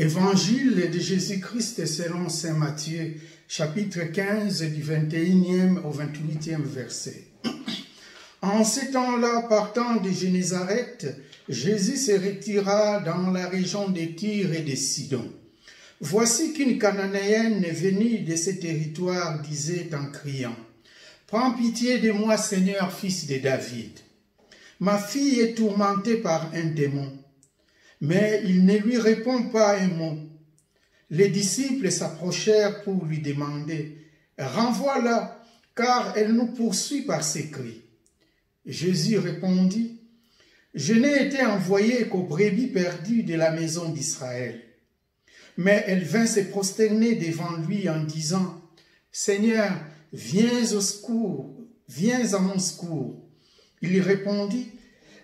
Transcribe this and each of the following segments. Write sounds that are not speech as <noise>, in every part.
Évangile de Jésus-Christ selon Saint Matthieu, chapitre 15 du 21e au 28e verset. <clears throat> En ces temps-là, partant de Génézareth, Jésus se retira dans la région des Tyr et de Sidon. Voici qu'une Cananéenne venue de ce territoire disait en criant, Prends pitié de moi, Seigneur, fils de David. Ma fille est tourmentée par un démon. Mais il ne lui répond pas un mot. Les disciples s'approchèrent pour lui demander, Renvoie-la, car elle nous poursuit par ses cris. Jésus répondit, Je n'ai été envoyé qu'aux brebis perdues de la maison d'Israël. Mais elle vint se prosterner devant lui en disant, Seigneur, viens au secours, viens à mon secours. Il répondit,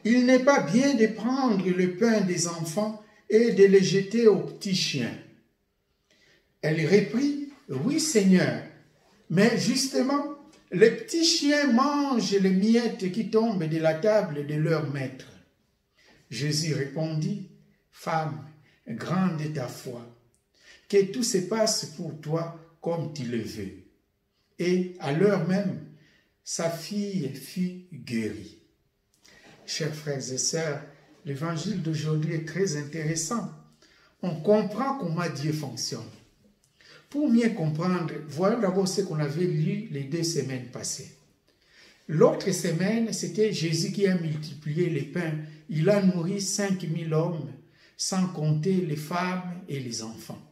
Il n'est pas bien de prendre le pain des enfants et de les jeter aux petits chiens. Elle reprit, Oui Seigneur, mais justement, les petits chiens mangent les miettes qui tombent de la table de leur maître. Jésus répondit, Femme, grande est ta foi, que tout se passe pour toi comme tu le veux. Et à l'heure même, sa fille fut guérie. Chers frères et sœurs, l'évangile d'aujourd'hui est très intéressant. On comprend comment Dieu fonctionne. Pour mieux comprendre, voyons d'abord ce qu'on avait lu les deux semaines passées. L'autre semaine, c'était Jésus qui a multiplié les pains. Il a nourri 5000 hommes, sans compter les femmes et les enfants.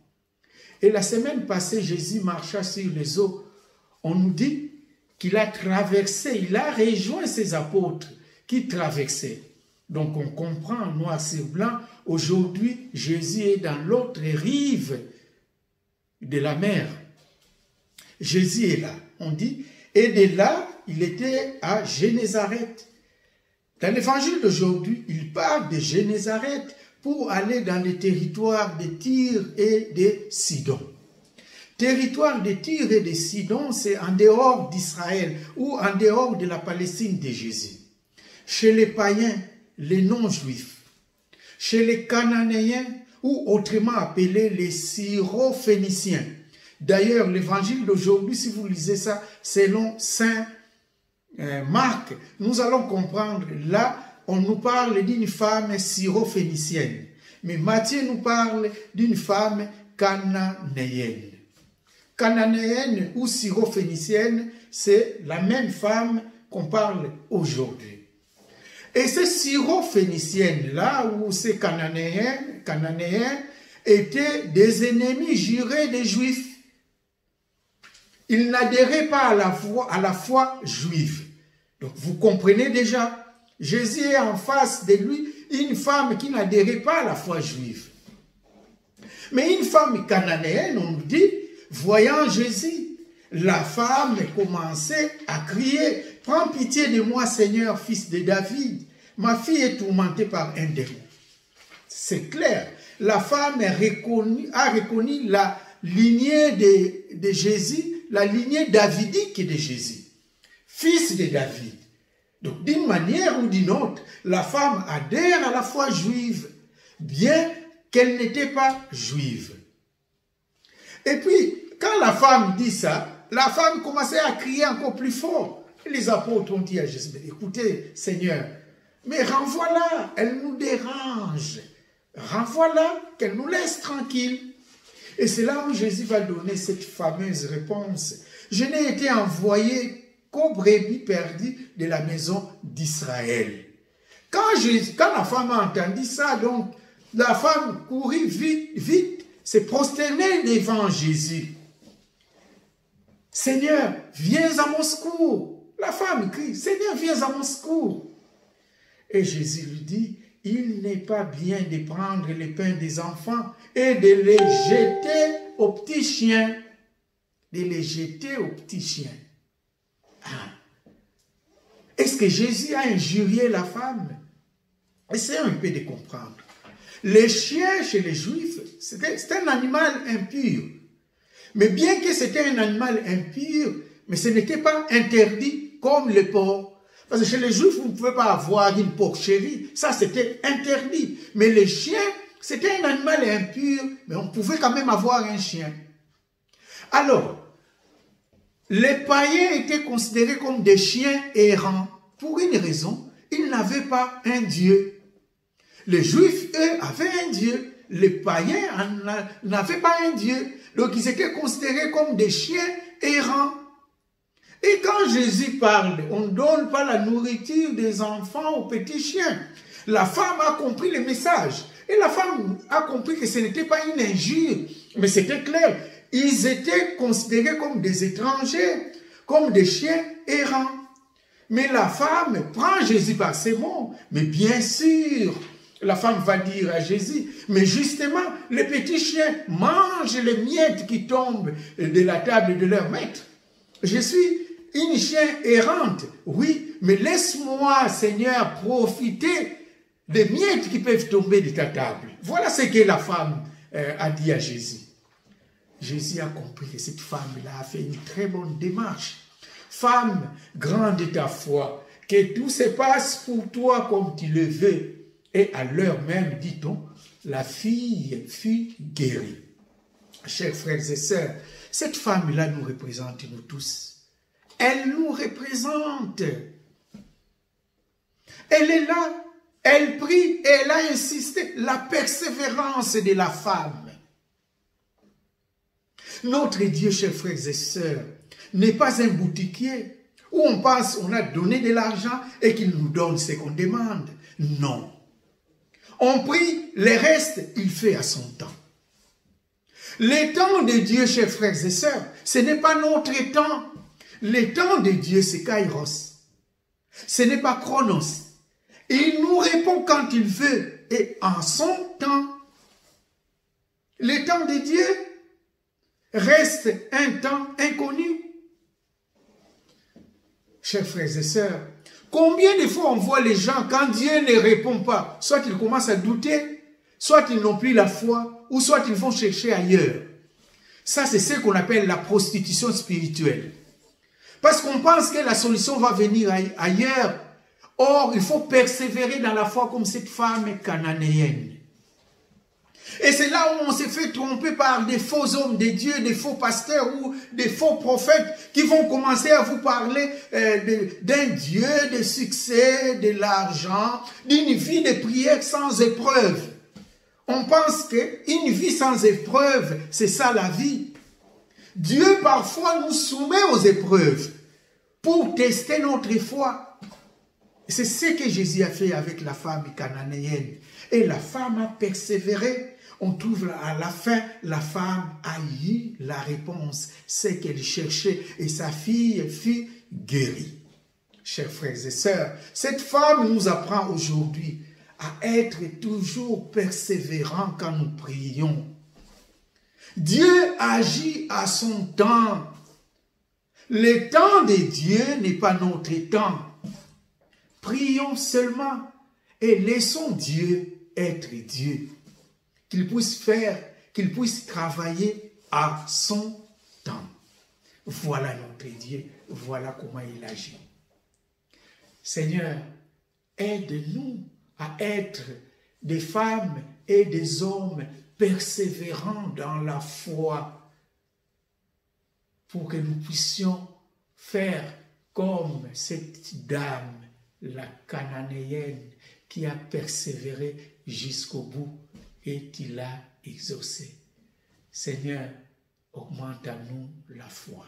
Et la semaine passée, Jésus marcha sur les eaux. On nous dit qu'il a traversé, il a rejoint ses apôtres qui traversaient. Donc on comprend noir sur blanc, aujourd'hui Jésus est dans l'autre rive de la mer. Jésus est là, on dit, et de là, il était à Génézareth. Dans l'évangile d'aujourd'hui, il parle de Génézareth pour aller dans les territoires de Tyr et de Sidon. Territoire de Tyr et de Sidon, c'est en dehors d'Israël ou en dehors de la Palestine de Jésus. Chez les païens, les non-juifs. Chez les cananéens, ou autrement appelés les syrophéniciens. D'ailleurs, l'évangile d'aujourd'hui, si vous lisez ça, selon Saint Marc, nous allons comprendre, là, on nous parle d'une femme syrophénicienne. Mais Matthieu nous parle d'une femme cananéenne. Cananéenne ou syrophénicienne, c'est la même femme qu'on parle aujourd'hui. Et ces syrophéniciennes-là, ou ces cananéens, cananéens, étaient des ennemis jurés des Juifs. Ils n'adhéraient pas à la, foi, à la foi juive. Donc vous comprenez déjà, Jésus est en face de lui une femme qui n'adhérait pas à la foi juive. Mais une femme cananéenne, on nous dit, voyant Jésus, la femme commençait à crier, Prends pitié de moi, Seigneur, fils de David. Ma fille est tourmentée par un démon. C'est clair. La femme a reconnu, la lignée de, de Jésus, la lignée davidique de Jésus, fils de David. Donc, d'une manière ou d'une autre, la femme adhère à la foi juive, bien qu'elle n'était pas juive. Et puis, quand la femme dit ça, la femme commençait à crier encore plus fort. Les apôtres ont dit à Jésus, écoutez, Seigneur, mais renvoie-la, elle nous dérange. Renvoie-la, qu'elle nous laisse tranquille. Et c'est là où Jésus va donner cette fameuse réponse. Je n'ai été envoyé qu'aux brebis perdues de la maison d'Israël. Quand, la femme a entendu ça, donc, la femme courit vite, vite, s'est prosternée devant Jésus. Seigneur, viens à mon secours. La femme crie, Seigneur, viens à mon secours. Et Jésus lui dit, il n'est pas bien de prendre les pains des enfants et de les jeter aux petits chiens. De les jeter aux petits chiens. Ah. Est-ce que Jésus a injurié la femme? Essayez un peu de comprendre. Les chiens chez les Juifs, c'était un animal impur. Mais bien que c'était un animal impur, mais ce n'était pas interdit comme le porc. Parce que chez les Juifs, vous ne pouvez pas avoir une porcherie. Ça, c'était interdit. Mais les chiens C'était un animal impur, mais on pouvait quand même avoir un chien. Alors, les païens étaient considérés comme des chiens errants pour une raison, ils n'avaient pas un Dieu. Les Juifs, eux, avaient un Dieu. Les païens n'avaient pas un Dieu. Donc ils étaient considérés comme des chiens errants. Et quand Jésus parle, on ne donne pas la nourriture des enfants aux petits chiens. La femme a compris le message. Et la femme a compris que ce n'était pas une injure, mais c'était clair. Ils étaient considérés comme des étrangers, comme des chiens errants. Mais la femme prend Jésus par ses mots. Mais bien sûr, la femme va dire à Jésus, mais justement, les petits chiens mangent les miettes qui tombent de la table de leur maître. Je suis une chien errante, oui, mais laisse-moi, Seigneur, profiter des miettes qui peuvent tomber de ta table. Voilà ce que la femme euh, a dit à Jésus. Jésus a compris que cette femme-là a fait une très bonne démarche. Femme, grande ta foi, que tout se passe pour toi comme tu le veux. Et à l'heure même, dit-on, la fille fut guérie. Chers frères et sœurs, cette femme-là nous représente, nous tous. Elle nous représente. Elle est là, elle prie et elle a insisté. La persévérance de la femme. Notre Dieu, chers frères et sœurs, n'est pas un boutiquier où on passe, on a donné de l'argent et qu'il nous donne ce qu'on demande. Non. On prie, les restes, il fait à son temps. Les temps de Dieu, chers frères et sœurs, ce n'est pas notre temps. Les temps de Dieu, c'est Kairos. Ce n'est pas Chronos. Il nous répond quand il veut et en son temps. Les temps de Dieu reste un temps inconnu. Chers frères et sœurs, combien de fois on voit les gens, quand Dieu ne répond pas, soit ils commencent à douter, soit ils n'ont plus la foi, ou soit ils vont chercher ailleurs. Ça, c'est ce qu'on appelle la prostitution spirituelle. Parce qu'on pense que la solution va venir ailleurs. Or, il faut persévérer dans la foi comme cette femme cananéenne. Et c'est là où on s'est fait tromper par des faux hommes des dieux, des faux pasteurs ou des faux prophètes qui vont commencer à vous parler euh, d'un Dieu, de succès, de l'argent, d'une vie de prière sans épreuve. On pense qu'une vie sans épreuve, c'est ça la vie. Dieu parfois nous soumet aux épreuves pour tester notre foi. C'est ce que Jésus a fait avec la femme cananéenne. Et la femme a persévéré on trouve à la fin, la femme a eu la réponse, ce qu'elle cherchait, et sa fille fut guérie. Chers frères et sœurs, cette femme nous apprend aujourd'hui à être toujours persévérant quand nous prions. Dieu agit à son temps. Le temps de Dieu n'est pas notre temps. Prions seulement et laissons Dieu être Dieu qu'il puisse faire, qu'il puisse travailler à son temps. Voilà notre Dieu, voilà comment il agit. Seigneur, aide-nous à être des femmes et des hommes persévérants dans la foi pour que nous puissions faire comme cette dame, la cananéenne, qui a persévéré jusqu'au bout et il a exaucé. Seigneur, augmente à nous la foi.